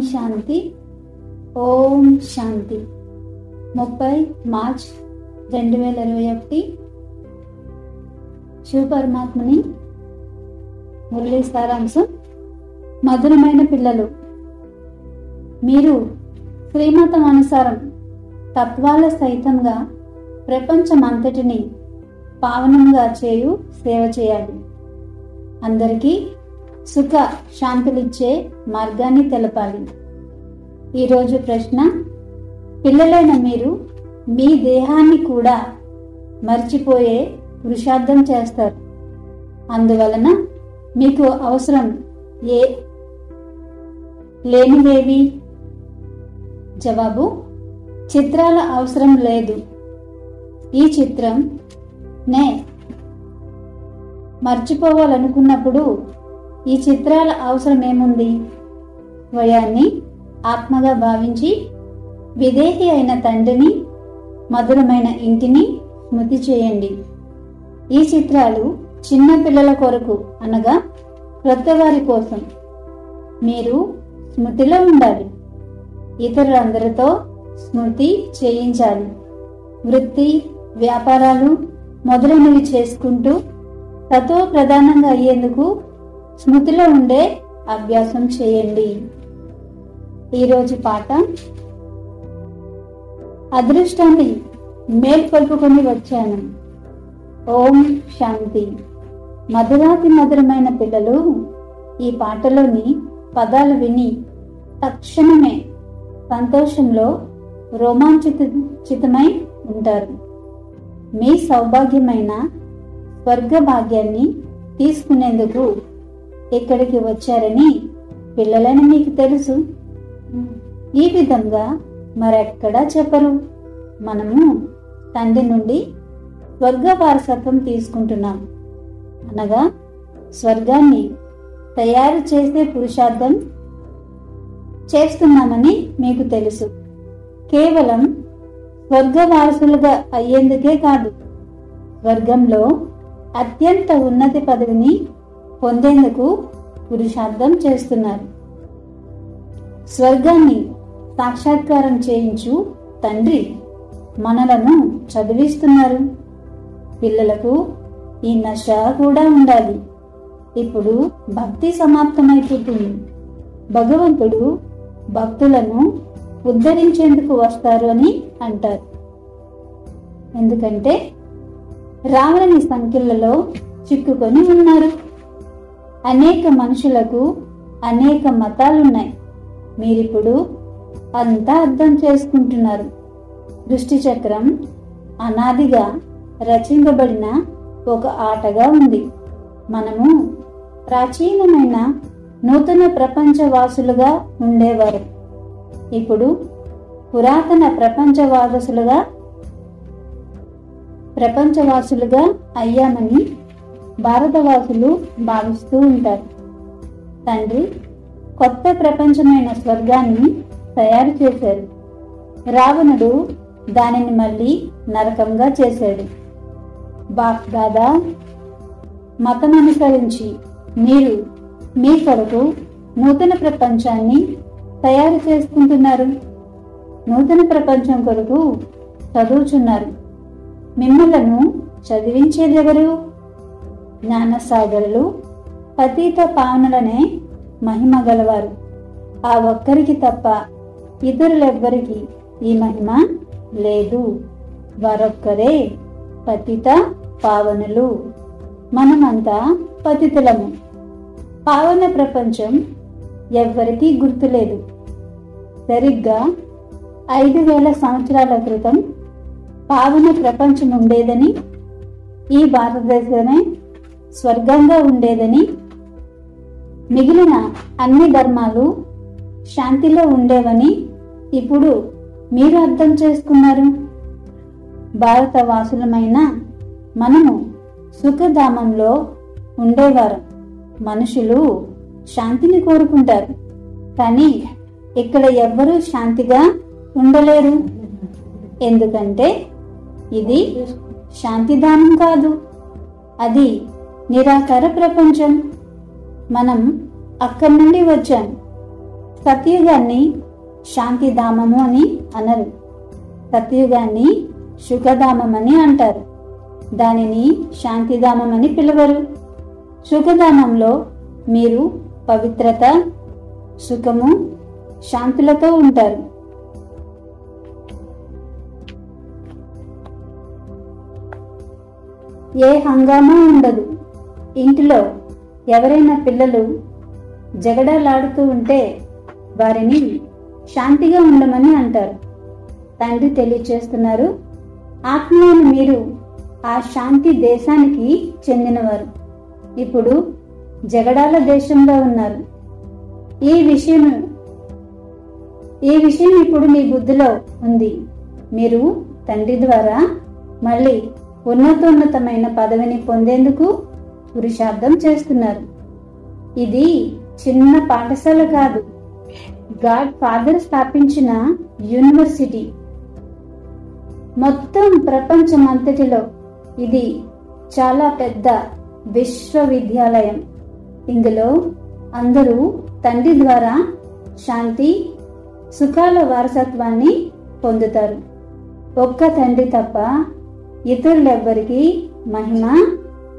శాంతి ఓం శాంతి. ఓం శాంతి. ముప్పై మార్చ్ రెండు వేల ఇరవై ఒకటి. శివ పరమాత్మని మురళీ సారాంశం మధురమైన పిల్లలు. మీరు శ్రీమతం అనుసారం తత్వాల సహితంగా ప్రపంచమంతటిని పావనంగా చేయు సేవ చేయాలి. అందరికీ సుఖ శాంతులిచ్చే మార్గాన్ని తెలపాలి. ఈరోజు ప్రశ్న పిల్లలైన మీరు మీ దేహాన్ని కూడా మర్చిపోయే పురుషార్థం చేస్తారు. అందువలన మీకు అవసరం ఏ? లేనివేవి జవాబు చిత్రాల అవసరం లేదు. ఈ చిత్రం నే. మర్చిపోవాలనుకున్నప్పుడు ఈ చిత్రాల అవసరం ఏముంది? వయాన్ని ఆత్మగా భావించి విదేహి అయిన తండ్రిని మధురమైన ఇంటిని స్మృతి చేయండి. ఈ చిత్రాలు చిన్న పిల్లల కొరకు అనగా క్రొత్త వారి కోసం మీరు స్మృతిలో ఉండాలి. ఇతరులందరితో స్మృతి చేయించాలి. వృత్తి వ్యాపారాలు మొదలైనవి చేసుకుంటూ తత్వ ప్రధానంగా అయ్యేందుకు స్మృతిలో ఉండే అభ్యాసం చేయండి. ఈరోజు పాట అదృష్టాన్ని మేల్కొల్పుకొని వచ్చాను. ఓం శాంతి. మధురాతి మధురమైన పిల్లలు ఈ పాటలోని పదాలు విని తక్షణమే సంతోషంలో రోమాంచితమై ఉంటారు. మీ సౌభాగ్యమైన స్వర్గ భాగ్యాన్ని తీసుకునేందుకు ఇక్కడికి వచ్చారని పిల్లలని మీకు తెలుసు. ఈ విధంగా మరెక్కడా చెప్పరు. మనము తండ్రి నుండి స్వర్గ వారసత్వం తీసుకుంటున్నాం. అనగా స్వర్గాన్ని తయారు చేసే పురుషార్థం చేస్తున్నామని మీకు తెలుసు. కేవలం స్వర్గ వారసులుగా అయ్యేందుకే కాదు స్వర్గంలో అత్యంత ఉన్నతి పదవిని పొందేందుకు పురుషార్థం చేస్తున్నారు. స్వర్గాన్ని సాక్షాత్కారం చేయించు తండ్రి మనలను చదివిస్తున్నారు. పిల్లలకు ఈ నష కూడా ఉండాలి. ఇప్పుడు భక్తి సమాప్తమైపోతుంది. భగవంతుడు భక్తులను ఉద్ధరించేందుకు వస్తారు అని అంటారు. ఎందుకంటే రావణని సంఖ్యలలో చిక్కుకొని ఉన్నారు. అనేక మనుషులకు అనేక మతాలున్నాయి. మీరిప్పుడు అంతా అర్థం చేసుకుంటున్నారు. దృష్టి చక్రం అనాదిగా రచింపబడిన ఒక ఆటగా ఉంది. మనము ప్రాచీనమైన నూతన ప్రపంచవాసులుగా ఉండేవారు. ఇప్పుడు పురాతన ప్రపంచవాదసులుగా ప్రపంచవాసులుగా అయ్యామని భారతవాసులు భావిస్తూ ఉంటారు. తండ్రి కొత్త ప్రపంచమైన స్వర్గాన్ని తయారు చేశారు. రావణుడు దానిని మళ్ళీ నరకంగా చేశాడు. బాప్ దాదా మతం అనుసరించి మీరు మీ కొరకు నూతన ప్రపంచాన్ని తయారు చేసుకుంటున్నారు. నూతన ప్రపంచం కొరకు చదువుచున్నారు. మిమ్మలను చదివించేదెవరు? జ్ఞానసాగరులు పతీత పావనులనే మహిమ గలవారు. ఆ ఒక్కరికి తప్ప ఇతరులెవ్వరికి ఈ మహిమ లేదు. వారొక్కరే పతిత పావనులు. మనమంతా పతితులము. పావన ప్రపంచం ఎవ్వరికీ గుర్తులేదు. సరిగ్గా ఐదు వేల సంవత్సరాల క్రితం పావన ప్రపంచం ఉండేదని ఈ భారతదేశమే స్వర్గంగా ఉండేదని మిగిలిన అన్ని ధర్మాలు శాంతిలో ఉండేవని ఇప్పుడు మీరు అర్థం చేసుకున్నారు. భారతవాసులమైన మనము సుఖధామంలో ఉండేవారు. మనుషులు శాంతిని కోరుకుంటారు. కానీ ఇక్కడ ఎవ్వరూ శాంతిగా ఉండలేరు. ఎందుకంటే ఇది శాంతిధామం కాదు. అది నిరాకార ప్రపంచం. మనం అక్కడి నుండి వచ్చాం. సత్యుగాన్ని శాంతిధామము అని అనరు. సత్యుగాన్ని సుఖధామం అని అంటారు. దానిని శాంతిధామం అని పిలువరు. సుఖధామంలో మీరు పవిత్రత సుఖము శాంతులతో ఉంటారు. ఏ హంగామా ఉండదు. ఇంటిలో ఎవరైనా పిల్లలు జగడాలాడుతూ ఉంటే వారిని శాంతిగా ఉండమని అంటారు. తండ్రి తెలియచేస్తున్నారు ఆత్మీయులు మీరు ఆ శాంతి దేశానికి చెందినవారు. ఇప్పుడు జగడాల దేశంలో ఉన్నారు. ఈ విషయం ఈ విషయం ఇప్పుడు మీ బుద్ధిలో ఉంది. మీరు తండ్రి ద్వారా మళ్ళీ ఉన్నతోన్నతమైన పదవిని పొందేందుకు పురుషార్థం చేస్తున్నారు. ఇది చిన్న పాఠశాల కాదు. గాడ్ ఫాదర్ స్థాపించిన యూనివర్సిటీ. మొత్తం ప్రపంచమంతటిలో ఇది చాలా పెద్ద విశ్వవిద్యాలయం. ఇందులో అందరూ తండ్రి ద్వారా శాంతి సుఖాల వారసత్వాన్ని పొందుతారు. ఒక్క తండ్రి తప్ప ఇతరులెవ్వరికీ మహిమ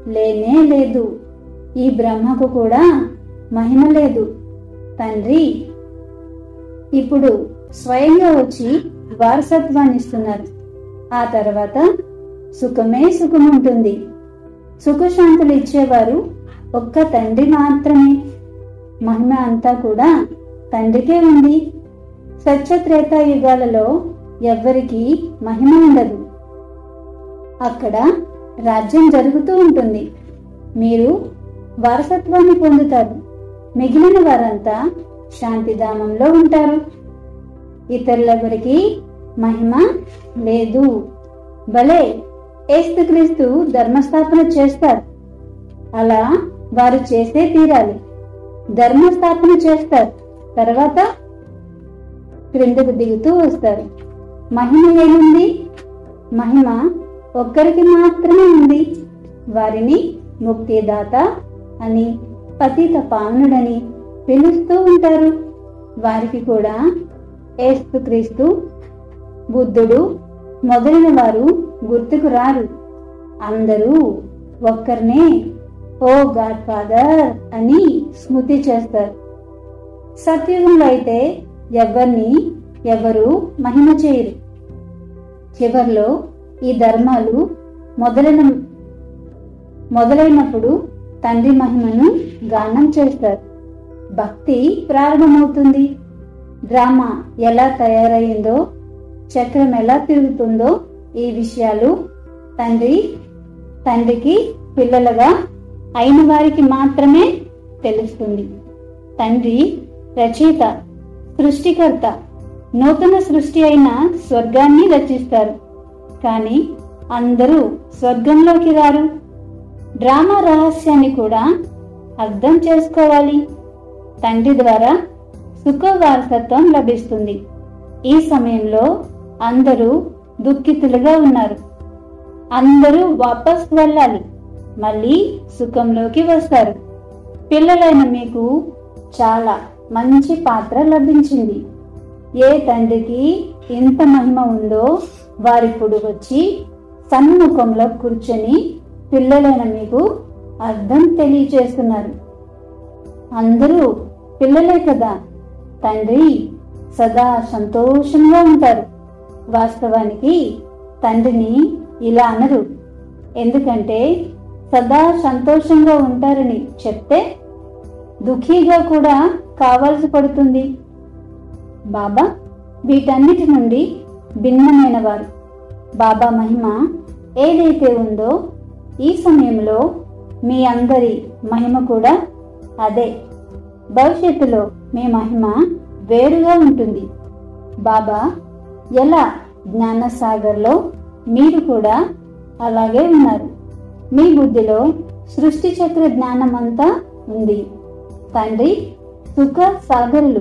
లేనే లేదు. ఈ బ్రహ్మకు కూడా మహిమ లేదు. తండ్రి ఇప్పుడు స్వయంగా వచ్చి వారసత్వాన్ని ఇస్తున్నారు ఆ తర్వాత సుఖమే సుఖం ఉంటుంది సుఖశాంతులు ఇచ్చేవారు ఒక్క తండ్రి మాత్రమే. మహిమ అంతా కూడా తండ్రికే ఉంది. సత్యత్రేతా యుగాలలో ఎవ్వరికీ మహిమ ఉండదు. అక్కడ రాజ్యం జరుగుతూ ఉంటుంది. మీరు వారసత్వాన్ని పొందుతారు. మిగిలిన వారంతా శాంతిధామంలో ఉంటారు. ఇతరులెవరికి మహిమ లేదు. భలే! ఏస్తుక్రీస్తు ధర్మస్థాపన చేస్తారు. అలా వారు చేసే తీరాలి. ధర్మస్థాపన చేస్తారు. తర్వాత క్రిందకు దిగుతూ వస్తారు. మహిమ ఏముంది? మహిమ ఒక్కరికి మాత్రమే ఉంది. వారిని ముక్తిదాత అని పతిత పావనుడని పిలుస్తూ ఉంటారు. వారికి కూడా ఏసుక్రీస్తు బుద్ధుడు మొదలైన వారు గుర్తుకు రారు. అందరూ ఒక్కరినే ఓ గాడ్ ఫాదర్ అని స్మృతి చేస్తారు. సత్యుగంలో అయితే ఎవరిని ఎవరు మహిమ చేయరు. చివర్లో ఈ ధర్మాలు మొదలైన మొదలైనప్పుడు తండ్రి మహిమను గానం చేస్తారు. భక్తి ప్రారంభమవుతుంది. డ్రామా ఎలా తయారయ్యిందో చక్రం ఎలా తిరుగుతుందో ఈ విషయాలు తండ్రి తండ్రికి పిల్లలుగా అయిన వారికి మాత్రమే తెలుస్తుంది. తండ్రి రచయిత సృష్టికర్త నూతన సృష్టి అయిన స్వర్గాన్ని రచిస్తారు. కానీ అందరూ స్వర్గంలోకి రారు. డ్రామా రహస్యాన్ని కూడా అర్థం చేసుకోవాలి. తండ్రి ద్వారా సుఖ వారసత్వం లభిస్తుంది. ఈ సమయంలో అందరూ దుఃఖితులుగా ఉన్నారు. అందరూ వాపస్ వెళ్ళాలి. మళ్ళీ సుఖంలోకి వస్తారు. పిల్లలైన మీకు చాలా మంచి పాత్ర లభించింది. ఏ తండ్రికి ఎంత మహిమ ఉందో వారిప్పుడు వచ్చి సన్ముఖంలో కూర్చొని పిల్లలైన మీకు అర్థం తెలియచేస్తున్నారు అందరూ పిల్లలే కదా. తండ్రి సదా సంతోషంగా ఉంటారు. వాస్తవానికి తండ్రిని ఇలా అనరు. ఎందుకంటే సదా సంతోషంగా ఉంటారని చెప్తే దుఃఖీగా కూడా కావాల్సి పడుతుంది. బాబా వీటన్నిటి నుండి భిన్నమైన వారు బాబా మహిమ ఏదైతే ఉందో ఈ సమయంలో మీ అందరి మహిమ కూడా అదే. భవిష్యత్తులో మీ మహిమ వేరుగా ఉంటుంది. బాబా ఎలా జ్ఞానసాగర్లో మీరు కూడా అలాగే ఉన్నారు. మీ బుద్ధిలో సృష్టి చక్ర జ్ఞానం అంతా ఉంది. తండ్రి సుఖ సాగరులు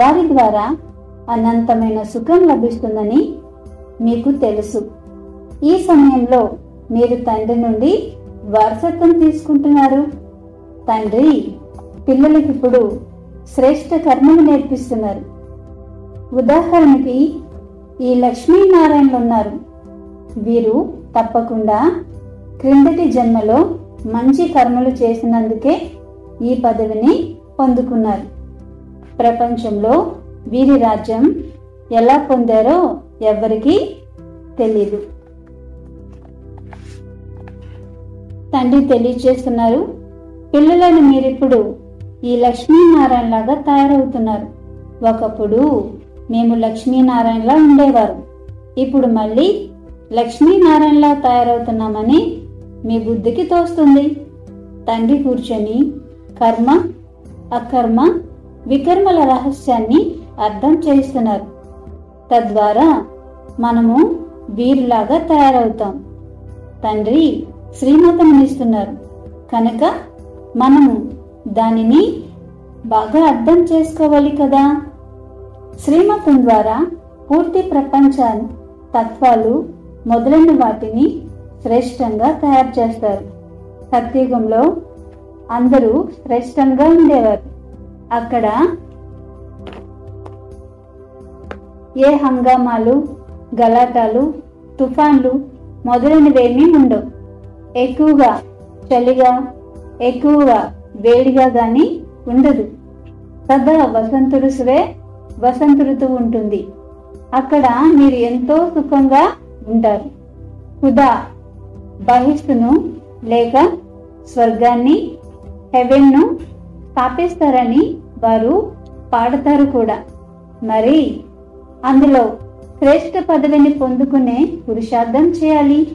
వారి ద్వారా అనంతమైన సుఖం లభిస్తుందని మీకు తెలుసు. ఈ సమయంలో మీరు తండ్రి నుండి వారసత్వం తీసుకుంటున్నారు. తండ్రి పిల్లలకి ఇప్పుడు శ్రేష్ఠ కర్మలు నేర్పిస్తున్నారు. ఉదాహరణకి ఈ లక్ష్మీనారాయణలు ఉన్నారు. వీరు తప్పకుండా క్రిందటి జన్మలో మంచి కర్మలు చేసినందుకే ఈ పదవిని పొందుకున్నారు. ప్రపంచంలో వీరి రాజ్యం ఎలా పొందారో ఎవరికీ తెలీదు. తండ్రి తెలియచేస్తున్నారు పిల్లలను మీరిప్పుడు ఈ లక్ష్మీనారాయణ లాగా తయారవుతున్నారు. ఒకప్పుడు మేము లక్ష్మీనారాయణలా ఉండేవారు. ఇప్పుడు మళ్ళీ లక్ష్మీనారాయణలా తయారవుతున్నామని మీ బుద్ధికి తోస్తుంది. తండ్రి కూర్చొని కర్మ అకర్మ వికర్మల రహస్యాన్ని అర్థం చేస్తున్నారు తద్వారా మనము వీరిలాగా తయారవుతాం. తండ్రి శ్రీమతమునిస్తున్నారు కనుక మనము దానిని బాగా అర్థం చేసుకోవాలి కదా? శ్రీమతం ద్వారా పూర్తి ప్రపంచ తత్వాలు మొదలైన వాటిని శ్రేష్టంగా తయారు చేస్తారు. సత్యుగంలో అందరూ శ్రేష్టంగా ఉండేవారు. అక్కడ ఏ హంగామాలు గలాటాలు తుఫాన్లు మొదలైనవేమీ ఉండవు. ఎక్కువగా చలిగా ఎక్కువగా వేడిగా గాని ఉండదు. సదా వసంత ఋతువే వసంత ఋతువు ఉంటుంది. అక్కడ మీరు ఎంతో సుఖంగా ఉంటారు. హుదా బహిష్ను లేక స్వర్గాన్ని హెవెన్ను స్థాపిస్తారని వారు పాడతారు కూడా. మరి అందులో శ్రేష్ఠ పదవిని పొందుకునే పురుషార్థం చేయాలి.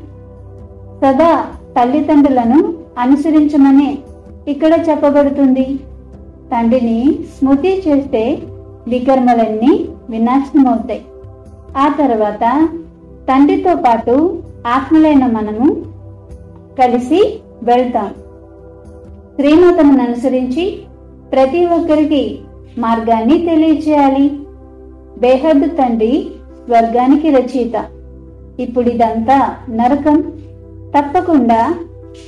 సదా తల్లిదండ్రులను అనుసరించమనే ఇక్కడ చెప్పబడుతుంది. తండ్రిని స్మృతి చేస్తే వికర్మలన్నీ వినాశనమవుతాయి. ఆ తర్వాత తండ్రితో పాటు ఆత్మలైన మనము కలిసి వెళ్తాం. శ్రీమతమును అనుసరించి ప్రతి ఒక్కరికి మార్గాన్ని తెలియచేయాలి. బేహద్ తండ్రి స్వర్గానికి రచయిత. ఇప్పుడు ఇదంతా నరకం. తప్పకుండా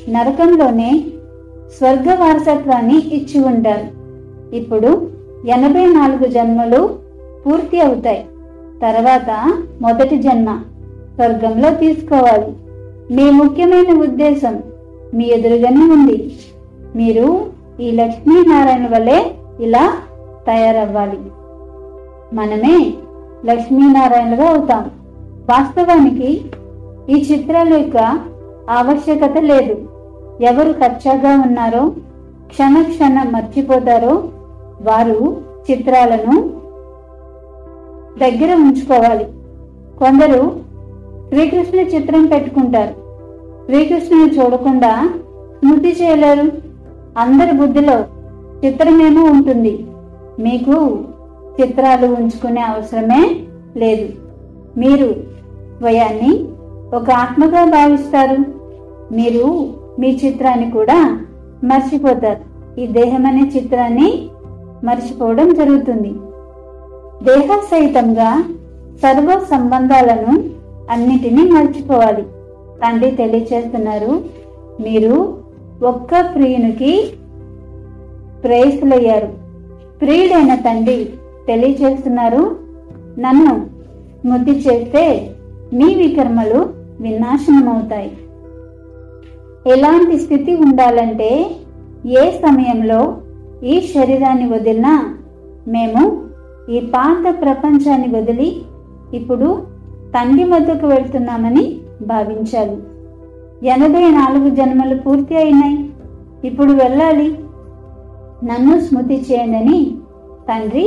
నరకంలోనే స్వర్గ వారసత్వాన్ని ఇచ్చి ఉంటారు. ఇప్పుడు ఎనభై నాలుగు జన్మలు పూర్తి అవుతాయి. తర్వాత మొదటి జన్మ. స్వర్గంలో తీసుకోవాలి. మీ ముఖ్యమైన ఉద్దేశం మీ ఎదురుగానే ఉంది. మీరు ఈ లక్ష్మీనారాయణ వలె ఇలా తయారవ్వాలి. మనమే లక్ష్మీనారాయణగా అవుతాం. వాస్తవానికి ఈ చిత్రాల యొక్క ఆవశ్యకత లేదు. ఎవరు కచ్చాగా ఉన్నారో క్షణ క్షణం మర్చిపోతారో వారు చిత్రాలను దగ్గర ఉంచుకోవాలి. కొందరు శ్రీకృష్ణుని చిత్రం పెట్టుకుంటారు. శ్రీకృష్ణుని చూడకుండా స్మృతి చేయలేరు. అందరి బుద్ధిలో చిత్రమేమో ఉంటుంది. మీకు చిత్రాలు ఉంచుకునే అవసరమే లేదు. మీరు భయాన్ని ఒక ఆత్మగా భావిస్తారు. మీరు మీ చిత్రాన్ని కూడా మర్చిపోతారు. ఈ దేహం అనే చిత్రాన్ని మర్చిపోవడం జరుగుతుంది. దేహ సహితంగా సర్వ సంబంధాలను అన్నిటినీ మర్చిపోవాలి. తండ్రి తెలియచేస్తున్నారు మీరు ఒక్క ప్రియునికి ప్రేయసులయ్యారు ప్రియుడైన తండ్రి తెలియజేస్తున్నారు. నన్ను స్మృతి చేస్తే మీ వికర్మలు వినాశనమవుతాయి. ఎలాంటి స్థితి ఉండాలంటే ఏ సమయంలో ఈ శరీరాన్ని వదిలినా మేము ఈ పాత ప్రపంచాన్ని వదిలి ఇప్పుడు తండ్రి వద్దకు వెళ్తున్నామని భావించాలి. ఎనభై నాలుగు జన్మలు పూర్తి అయినాయి. ఇప్పుడు వెళ్ళాలి. నన్ను స్మృతి చేయండి తండ్రి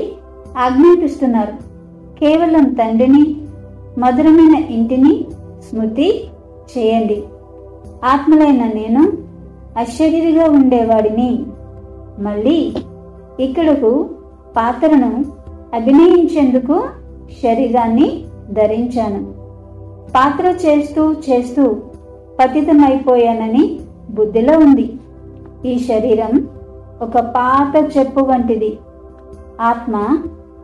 ఆజ్ఞాపిస్తున్నారు. కేవలం తండ్రిని మధురమైన ఇంటిని స్మృతి చేయండి. ఆత్మలైన నేను అశరీరిగా ఉండేవాడిని. మళ్ళీ ఇక్కడకు పాత్రను అభినయించేందుకు శరీరాన్ని ధరించాను. పాత్ర చేస్తూ చేస్తూ పతితమైపోయానని బుద్ధిలో ఉంది. ఈ శరీరం ఒక పాత చెప్పు వంటిది. ఆత్మ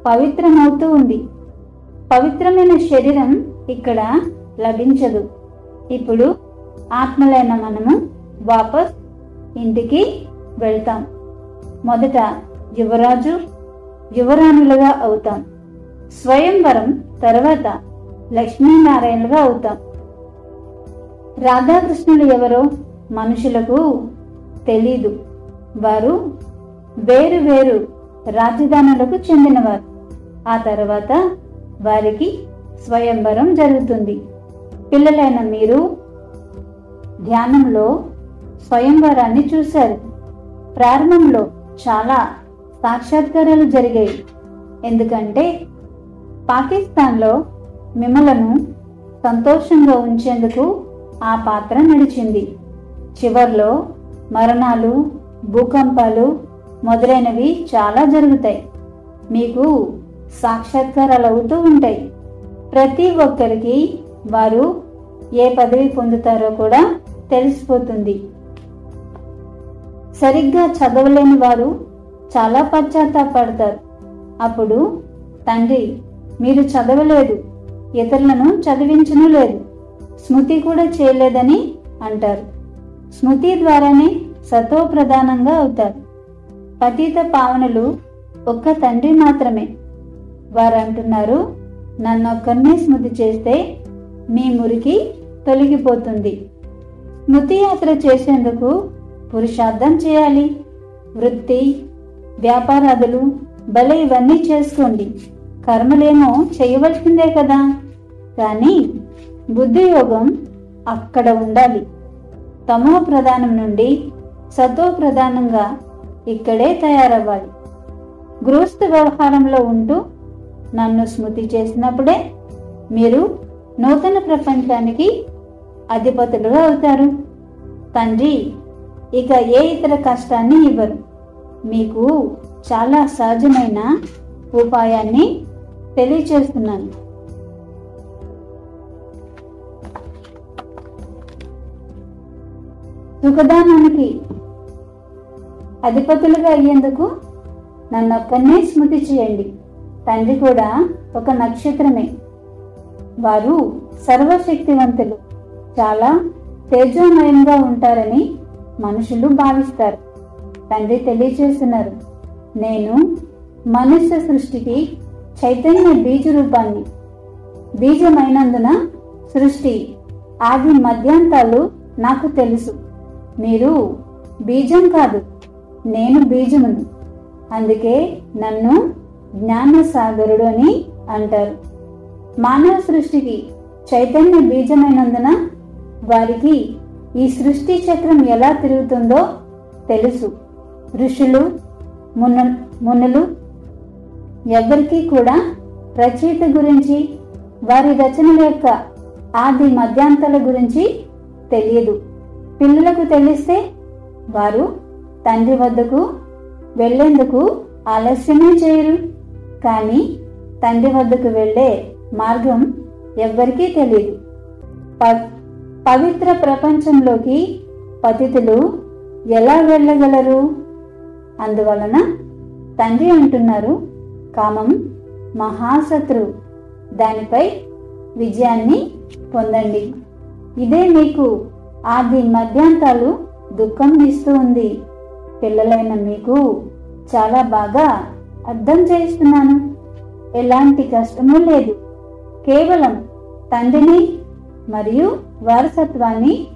పవిత్రమవుతూ ఉంది. పవిత్రమైన శరీరం ఇక్కడ లభించదు. ఇప్పుడు ఆత్మలైన మనము వాపస్ ఇంటికి వెళ్తాం. మొదట యువరాజు యువరాణులుగా అవుతాం. స్వయంవరం తర్వాత లక్ష్మీనారాయణులుగా అవుతాం. రాధాకృష్ణులు ఎవరో మనుషులకు తెలీదు. వారు వేరు వేరు రాజధానులకు చెందినవారు. ఆ తర్వాత వారికి స్వయంవరం జరుగుతుంది. పిల్లలైన మీరు ధ్యానంలో స్వయంవరాన్ని చూశారు. ప్రారంభంలో చాలా సాక్షాత్కారాలు జరిగాయి. ఎందుకంటే పాకిస్తాన్లో మిమ్మలను సంతోషంగా ఉంచేందుకు ఆ పాత్ర నడిచింది. చివర్లో మరణాలు భూకంపాలు మొదలైనవి చాలా జరుగుతాయి. మీకు సాక్షాత్కారాలు అవుతూ ఉంటాయి. ప్రతి ఒక్కరికి వారు ఏ పదవి పొందుతారో కూడా తెలిసిపోతుంది. సరిగ్గా చదవలేని వారు చాలా పశ్చాత్తాపడతారు. అప్పుడు తండ్రి మీరు చదవలేదు ఇతరులను చదివించను లేదు స్మృతి కూడా చేయలేదని అంటారు. స్మృతి ద్వారానే సత్వ ప్రధానంగా అవుతారు. పతిత పావనులు ఒక్క తండ్రి మాత్రమే. వారు అంటున్నారు నన్నొక్కరినే స్మృతి చేస్తే మీ మురికి తొలగిపోతుంది. స్మృతి యాత్ర చేసేందుకు పురుషార్థం చేయాలి. వృత్తి వ్యాపారాదులు భలే ఇవన్నీ చేసుకోండి. కర్మలేమో చేయవలసిందే కదా. కానీ బుద్ధియోగం అక్కడ ఉండాలి. తమో ప్రధానం నుండి సతో ప్రధానంగా ఇక్కడే తయారవ్వాలి. గృహస్థ వ్యవహారంలో ఉంటూ నన్ను స్మృతి చేసినప్పుడే మీరు నూతన ప్రపంచానికి అధిపతులుగా అవుతారు. తండ్రి ఇక ఏ ఇతర కష్టాన్ని ఇవ్వరు. మీకు చాలా సహజమైన ఉపాయాన్ని తెలియచేస్తున్నాను. సుఖదానానికి అధిపతులుగా అయ్యేందుకు నన్నొక్కనే స్మృతి చేయండి. తండ్రి కూడా ఒక నక్షత్రమే. వారు సర్వశక్తివంతులు. చాలా తేజోమయంగా ఉంటారని మనుషులు భావిస్తారు. తండ్రి తెలియచేస్తున్నారు. నేను మనుష్య సృష్టికి చైతన్య బీజ రూపాన్ని బీజమైనందున సృష్టి ఆది మధ్యాంతాలు నాకు తెలుసు. మీరు బీజం కాదు నేను బీజమును. అందుకే నన్ను జ్ఞానసాగరుడు అని అంటారు. మానవ సృష్టికి చైతన్య బీజమైనందున వారికి ఈ సృష్టి చక్రం ఎలా తిరుగుతుందో తెలుసు. ఋషులు మును మునులు ఎవరికీ కూడా రచయిత గురించి వారి రచనల యొక్క ఆది మధ్యాంతాల గురించి తెలియదు. పిల్లలకు తెలిస్తే వారు తండ్రి వద్దకు వెళ్ళేందుకు ఆలస్యమే చేయరు. కానీ తండ్రి వద్దకు వెళ్ళే మార్గం ఎవ్వరికీ తెలియదు ప- పవిత్ర ప్రపంచంలోకి పతితులు ఎలా వెళ్ళగలరు? అందువలన తండ్రి అంటున్నారు కామం మహాశత్రు దానిపై విజయాన్ని పొందండి. ఇదే మీకు ఆది మధ్యాంతాలు దుఃఖం ఇస్తూ ఉంది. పిల్లలైన మీకు చాలా బాగా అర్థం చేస్తున్నాను. ఎలాంటి కష్టమూ లేదు. కేవలం తండ్రిని మరియు వారసత్వాన్ని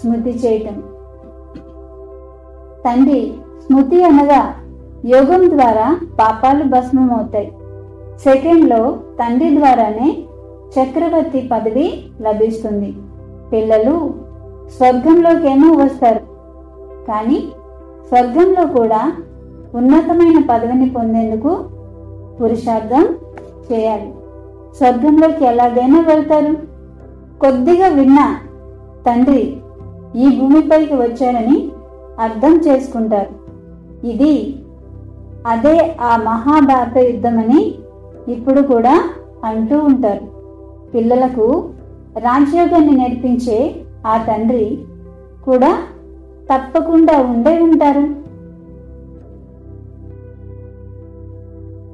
స్మృతి చేయటం. తండ్రి స్మృతి అనగా యోగం ద్వారా పాపాలు భస్మమవుతాయి. సెకండ్లో తండ్రి ద్వారానే చక్రవర్తి పదవి లభిస్తుంది. పిల్లలు స్వర్గంలోకేమో వస్తారు. కానీ స్వర్గంలో కూడా ఉన్నతమైన పదవిని పొందేందుకు పురుషార్థం చేయాలి. స్వర్గంలోకి ఎలాగైనా వెళ్తారు. కొద్దిగా విన్నా తండ్రి ఈ భూమిపైకి వచ్చారని అర్థం చేసుకుంటారు. ఇది అదే ఆ మహాభారత యుద్ధమని ఇప్పుడు కూడా అంటూ ఉంటారు. పిల్లలకు రాజ్యోగాన్ని నేర్పించే ఆ తండ్రి కూడా తప్పకుండా ఉండే ఉంటారు.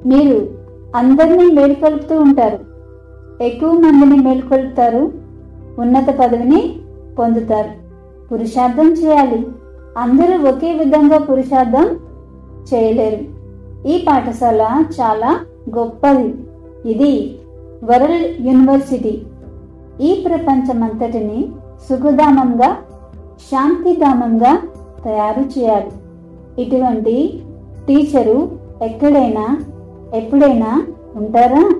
మీరు అందరినీ మేలుకొలుపుతూ ఉంటారు. ఎక్కువ మందిని మేలుకొలుపుతారు. ఉన్నత పదవిని పొందుతారు. పురుషార్థం చేయాలి. అందరూ ఒకే విధంగా పురుషార్థం చేయలేరు. ఈ పాఠశాల చాలా గొప్పది. ఇది వరల్డ్ యూనివర్సిటీ. ఈ ప్రపంచమంతటిని సుఖధామంగా శాంతిధామంగా తయారు చేయాలి. ఇటువంటి టీచరు ఎక్కడైనా ఎప్పుడైనా ఉంటారా?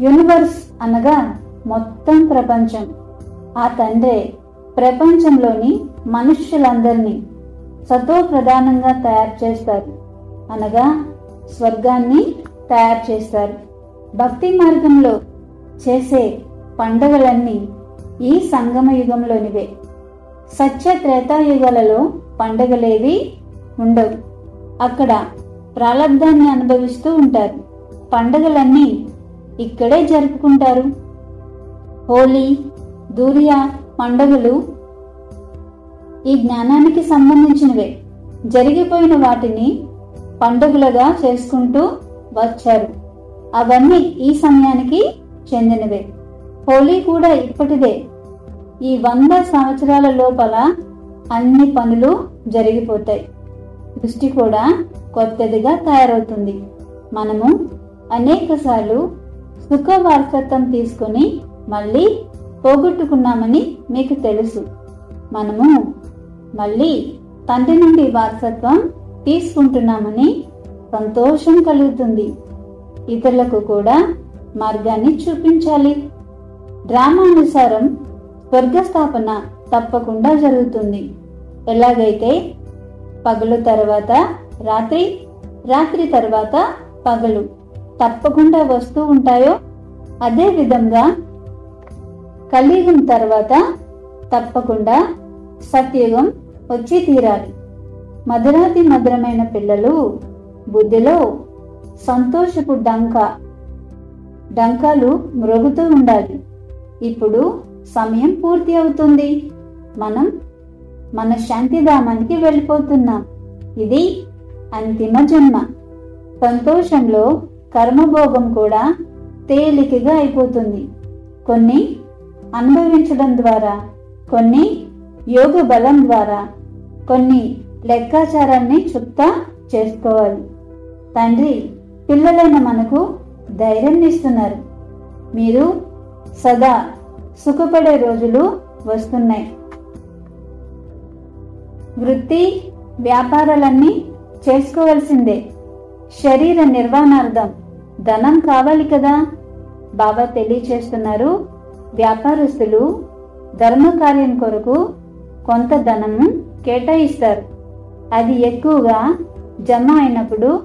యూనివర్స్ అనగా మొత్తం ప్రపంచం. ఆ తండ్రే ప్రపంచంలోని మనుష్యులందరినీ సతో ప్రధానంగా తయారు చేస్తారు. అనగా స్వర్గాన్ని తయారు చేస్తారు. భక్తి మార్గంలో చేసే పండగలన్నీ ఈ సంగమ యుగంలోనివే. సత్య త్రేతాయుగాలలో పండగలేవి ఉండవు. అక్కడ ప్రాలబ్ధాన్ని అనుభవిస్తూ ఉంటారు. పండగలన్నీ ఇక్కడే జరుపుకుంటారు. హోలీ దూరియా పండగలు ఈ జ్ఞానానికి సంబంధించినవే. జరిగిపోయిన వాటిని పండుగలుగా చేసుకుంటూ వచ్చారు. అవన్నీ ఈ సమయానికి చెందినవే. హోలీ కూడా ఇప్పటిదే. ఈ వంద సంవత్సరాల లోపల అన్ని పనులు జరిగిపోతాయి. దృష్టి కూడా కొత్తదిగా తయారవుతుంది. మనము అనేకసార్లు సుఖ వారసత్వం తీసుకొని మళ్ళీ పోగొట్టుకున్నామని మీకు తెలుసు. మనము మళ్ళీ తండ్రి నుండి వారసత్వం తీసుకుంటున్నామని సంతోషం కలుగుతుంది. ఇతరులకు కూడా మార్గాన్ని చూపించాలి. డ్రామానుసారం స్వర్గస్థాపన తప్పకుండా జరుగుతుంది. ఎలాగైతే పగలు తర్వాత రాత్రి రాత్రి తర్వాత పగలు తప్పకుండా వస్తూ ఉంటాయో? అదే విధంగా కలియుగం తర్వాత తప్పకుండా సత్యుగం వచ్చి తీరాలి. మధురాతి మధురమైన పిల్లలు బుద్ధిలో సంతోషపు డంక డంకాలు మ్రొగుతూ ఉండాలి. ఇప్పుడు సమయం పూర్తి అవుతుంది. మనం మన శాంతిధామానికి వెళ్ళిపోతున్నాం. ఇది అంతిమ జన్మ. సంతోషంలో కర్మభోగం కూడా తేలికగా అయిపోతుంది. కొన్ని అనుభవించడం ద్వారా కొన్ని యోగ బలం ద్వారా కొన్ని లెక్కాచారాన్ని చుప్తా చేసుకోవాలి. తండ్రి పిల్లలైన మనకు ధైర్యం ఇస్తున్నారు. మీరు సదా సుఖపడే రోజులు వస్తున్నాయి. వృత్తి వ్యాపారాలన్నీ చేసుకోవాల్సిందే. శరీర నిర్వహణార్థం ధనం కావాలి కదా? బాబా తెలియచేస్తున్నారు. వ్యాపారస్తులు ధర్మ కార్యం కొరకు కొంత ధనము కేటాయిస్తారు. అది ఎక్కువగా జమ అయినప్పుడు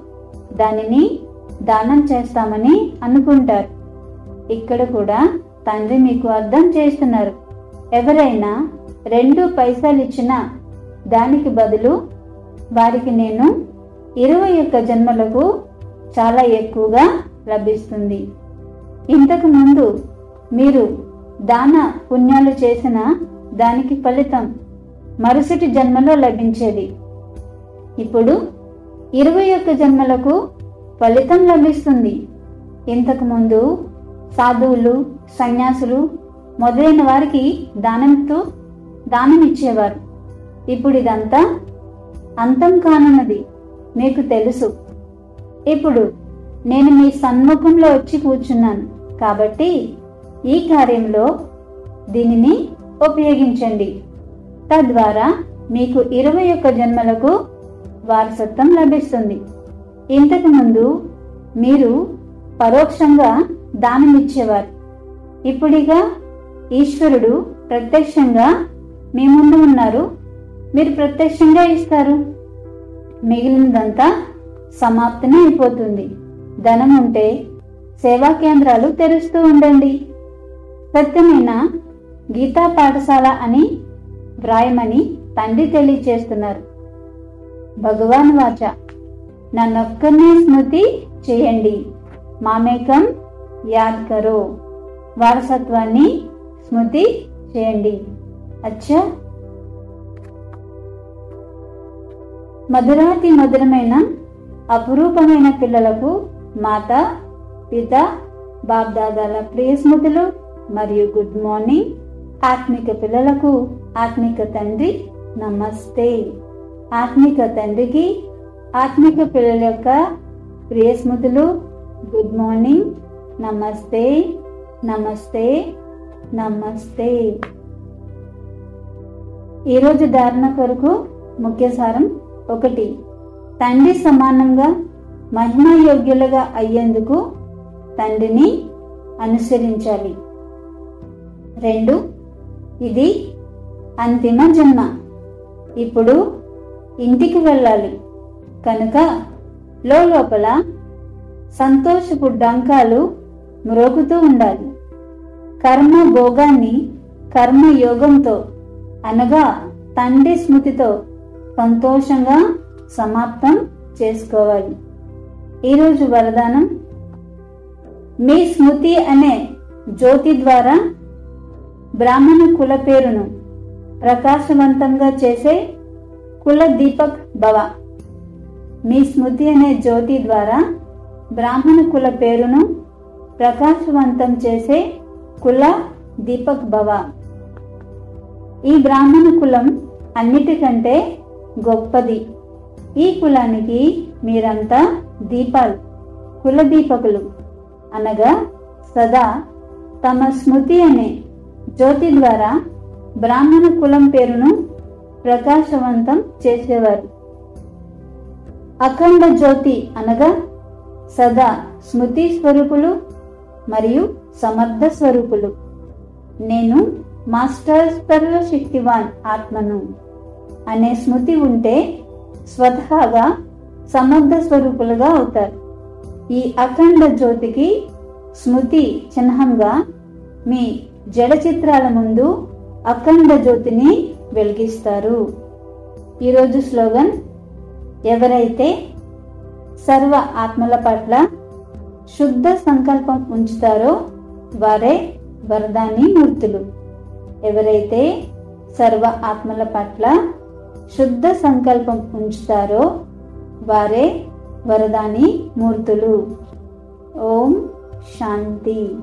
దానిని దానం చేస్తామని అనుకుంటారు. ఇక్కడ కూడా తండ్రి మీకు అర్థం చేస్తున్నారు. ఎవరైనా రెండు పైసలు ఇచ్చినా దానికి బదులు వారికి నేను ఇరవై ఒక్క జన్మలకు చాలా ఎక్కువగా లభిస్తుంది. ఇంతకు ముందు మీరు దాన పుణ్యాలు చేసిన దానికి ఫలితం మరుసటి జన్మలో లభించేది. ఇప్పుడు ఇరవై ఒక్క జన్మలకు ఫలితం లభిస్తుంది. ఇంతకు ముందు సాధువులు సన్యాసులు మొదలైన వారికి దానంతో దానం ఇచ్చేవారు ఇప్పుడు ఇదంతా అంతం కానున్నది. మీకు తెలుసు. ఇప్పుడు నేను మీ సన్ముఖంలో వచ్చి కూర్చున్నాను. కాబట్టి ఈ కార్యంలో దీనిని ఉపయోగించండి. తద్వారా మీకు ఇరవై ఒక్క జన్మలకు వారసత్వం లభిస్తుంది. ఇంతకుముందు మీరు పరోక్షంగా దానమిచ్చేవారు. ఇప్పుడిగా ఈశ్వరుడు ప్రత్యక్షంగా మీ ముందు ఉన్నారు. మీరు ప్రత్యక్షంగా ఇస్తారు. మిగిలినదంతా సమాప్తమే అయిపోతుంది. ధనం ఉంటే సేవా కేంద్రాలు తెరుస్తూ ఉండండి. సత్యమైన గీతా పాఠశాల అని వ్రాయమని తండ్రి తెలియచేస్తున్నారు. భగవాన్ వాచ నన్నొక్కరిని స్మృతి చేయండి. మామేకం యాద్ కరో. వారసత్వాన్ని స్మృతి చేయండి. అచ్చా! మధురాతి మధురమైన అపురూపమైన పిల్లలకు మాత పిత బాబ్దాదాల ప్రియ స్మృతులు మరియు గుడ్ మార్నింగ్. ఆత్మిక పిల్లలకు ఆత్మిక తండ్రి నమస్తే. ఆత్మిక తండ్రికి ఆత్మిక పిల్లల యొక్క ప్రియ స్మృతులు గుడ్ మార్నింగ్ నమస్తే నమస్తే నమస్తే. ఈరోజు ధారణ కొరకు ముఖ్య సారం ఒకటి. తండ్రి సమానంగా మహిమాయోగ్యులుగా అయ్యేందుకు తండ్రిని అనుసరించాలి. రెండు. ఇది అంతిమ జన్మ. ఇప్పుడు ఇంటికి వెళ్ళాలి. కనుక లోపల సంతోషపు డంకాలు మ్రోగుతూ ఉండాలి. కర్మ భోగాన్ని కర్మయోగంతో అనగా తండ్రి స్మృతితో సంతోషంగా సమాప్తం చేసుకోవాలి. ఈరోజు వరదానం మీ స్మృతి అనే జ్యోతి ద్వారా బ్రాహ్మణ కుల పేరును ప్రకాశవంతంగా చేసే కుల దీపక్ భవ. మీ స్మృతి అనే జ్యోతి ద్వారా బ్రాహ్మణ కుల పేరును ప్రకాశవంతం చేసే కుల దీపక్ భవ. ఈ బ్రాహ్మణ కులం అన్నిటికంటే గొప్పది. ఈ కులానికి మీరంతా దీపాలు కుల దీపకులు అనగా సదా తమ స్మృతి అనే జ్యోతి ద్వారా బ్రాహ్మణ కులం పేరును ప్రకాశవంతం చేసేవారు. అఖండ జ్యోతి అనగా సదా స్మృతి స్వరూపులు మరియు సమర్థ స్వరూపులు. నేను మాస్టర్ సర్వశక్తివాన్ ఆత్మను. అనే స్మృతి ఉంటే స్వతహాగా సమర్థ స్వరూపులుగా అవుతారు. ఈ అఖండ జ్యోతికి స్మృతి చిహ్నంగా మీ జడ చిత్రాల ముందు అఖండ జ్యోతిని వెలిగిస్తారు. ఈరోజు స్లోగన్ ఎవరైతే సర్వ ఆత్మల పట్ల శుద్ధ సంకల్పం ఉంచుతారో వారే వరదాని మూర్తులు. ఎవరైతే సర్వ ఆత్మల పట్ల శుద్ధ సంకల్పం ఉంచుతారో వారే వరదాని మూర్తులు. ఓం శాంతి.